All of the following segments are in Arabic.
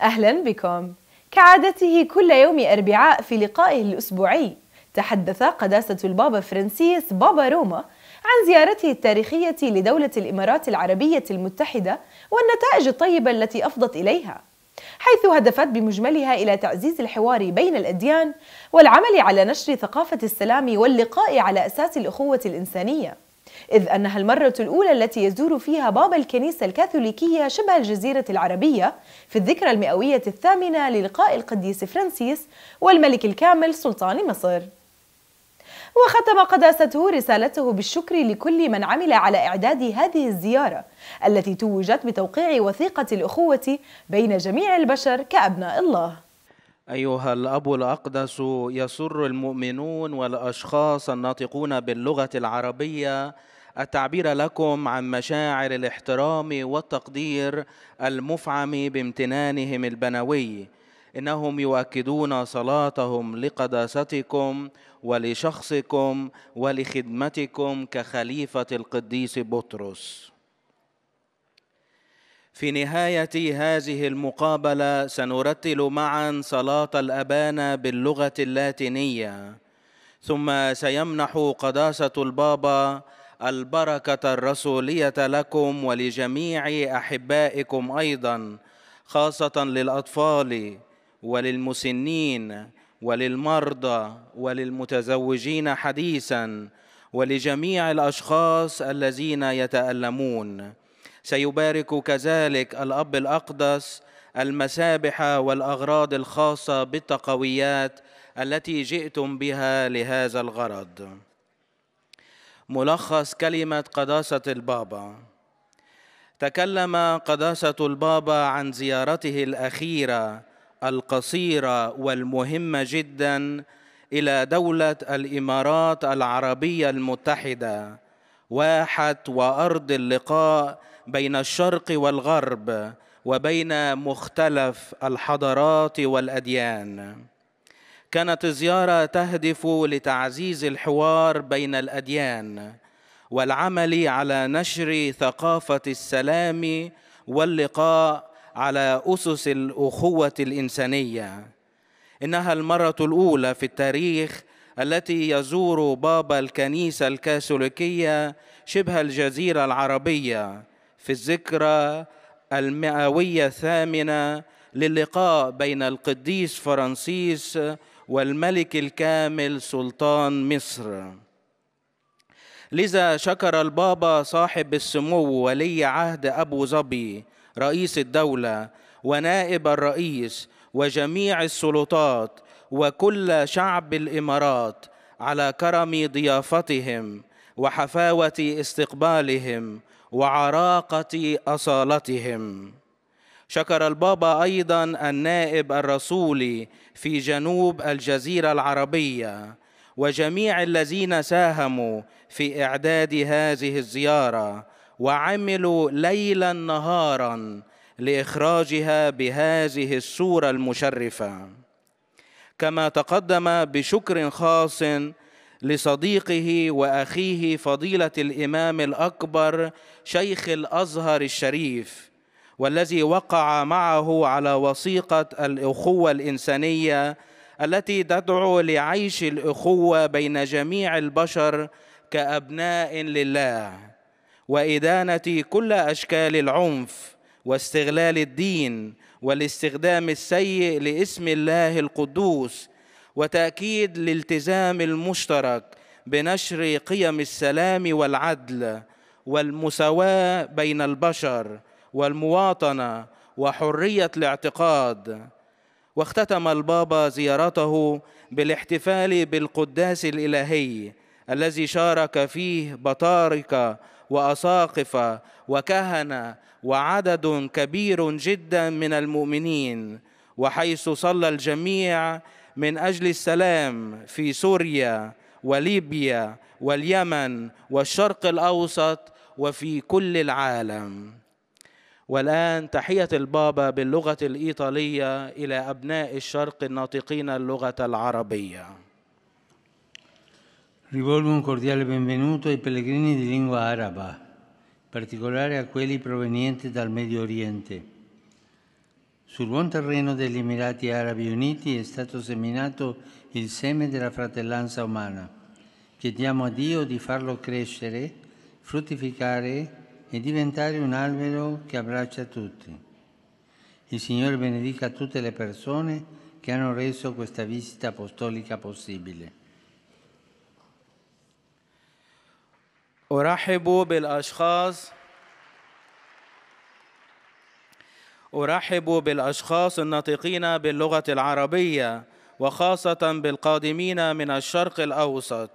أهلا بكم. كعادته كل يوم أربعاء في لقائه الأسبوعي. تحدث قداسة البابا فرانسيس بابا روما عن زيارته التاريخية لدولة الإمارات العربية المتحدة والنتائج الطيبة التي أفضت إليها حيث هدفت بمجملها إلى تعزيز الحوار بين الأديان والعمل على نشر ثقافة السلام واللقاء على أساس الأخوة الإنسانية. إذ أنها المرة الأولى التي يزور فيها بابا الكنيسة الكاثوليكية شبه الجزيرة العربية في الذكرى المئوية الثامنة للقاء القديس فرانسيس والملك الكامل سلطان مصر. وختم قداسته رسالته بالشكر لكل من عمل على إعداد هذه الزيارة التي توجت بتوقيع وثيقة الأخوة بين جميع البشر كأبناء الله. أيها الأب الأقدس يسر المؤمنون والأشخاص الناطقون باللغة العربية التعبير لكم عن مشاعر الاحترام والتقدير المفعم بامتنانهم البنوي. إنهم يؤكدون صلاتهم لقداستكم ولشخصكم ولخدمتكم كخليفة القديس بطرس. في نهاية هذه المقابلة سنرتل معا صلاة الأبانة باللغة اللاتينية. ثم سيمنح قداسة البابا البركة الرسولية لكم ولجميع أحبائكم أيضا خاصة للأطفال وللمسنين وللمرضى وللمتزوجين حديثا ولجميع الأشخاص الذين يتألمون. سيبارك كذلك الأب الأقدس المسابح والأغراض الخاصة بالتقويات التي جئتم بها لهذا الغرض. ملخص كلمة قداسة البابا. تكلم قداسة البابا عن زيارته الأخيرة القصيرة والمهمة جدا إلى دولة الإمارات العربية المتحدة واحت وأرض اللقاء بين الشرق والغرب وبين مختلف الحضارات والأديان. كانت الزيارة تهدف لتعزيز الحوار بين الأديان والعمل على نشر ثقافة السلام واللقاء على أسس الأخوة الإنسانية. إنها المرة الأولى في التاريخ التي يزور بابا الكنيسة الكاثوليكية شبه الجزيرة العربية في الذكرى المئوية الثامنة للقاء بين القديس فرانسيس والملك الكامل سلطان مصر. لذا شكر البابا صاحب السمو ولي عهد أبو ظبي رئيس الدولة ونائب الرئيس وجميع السلطات وكل شعب الإمارات على كرم ضيافتهم وحفاوة استقبالهم وعراقة أصالتهم. شكر البابا أيضا النائب الرسولي في جنوب الجزيرة العربية وجميع الذين ساهموا في إعداد هذه الزيارة وعملوا ليلا نهارا لإخراجها بهذه الصورة المشرفة. كما تقدم بشكر خاص لصديقه وأخيه فضيلة الإمام الأكبر شيخ الأزهر الشريف والذي وقع معه على وثيقة الأخوة الإنسانية التي تدعو لعيش الأخوة بين جميع البشر كأبناء لله وإدانة كل أشكال العنف واستغلال الدين والاستخدام السيء لاسم الله القدوس وتأكيد الالتزام المشترك بنشر قيم السلام والعدل والمساواة بين البشر والمواطنة وحرية الاعتقاد. واختتم البابا زيارته بالاحتفال بالقداس الإلهي الذي شارك فيه بطاركه واساقفه وكهنه وعدد كبير جدا من المؤمنين. وحيث صلى الجميع من أجل السلام في سوريا وليبيا واليمن والشرق الأوسط وفي كل العالم والآن تحية البابا باللغة الإيطالية إلى أبناء الشرق الناطقين اللغة العربية Rivolgo un cordiale benvenuto ai pellegrini di lingua araba, in particolare a quelli provenienti dal Medio Oriente. Sul buon terreno degli Emirati Arabi Uniti è stato seminato il seme della fratellanza umana. Chiediamo a Dio di farlo crescere, fruttificare e diventare un albero che abbraccia tutti. Il Signore benedica tutte le persone che hanno reso questa visita apostolica possibile. أرحب بالأشخاص أرحب بالأشخاص الناطقين باللغة العربية وخاصة بالقادمين من الشرق الأوسط.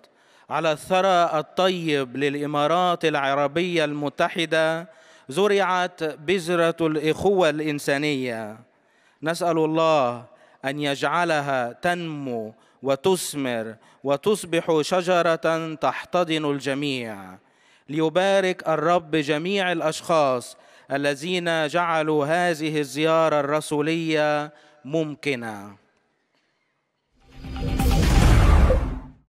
على الثرى الطيب للإمارات العربية المتحدة زرعت بذرة الإخوة الإنسانية. نسأل الله أن يجعلها تنمو وتثمر وتصبح شجرة تحتضن الجميع. ليبارك الرب جميع الأشخاص الذين جعلوا هذه الزيارة الرسولية ممكنة.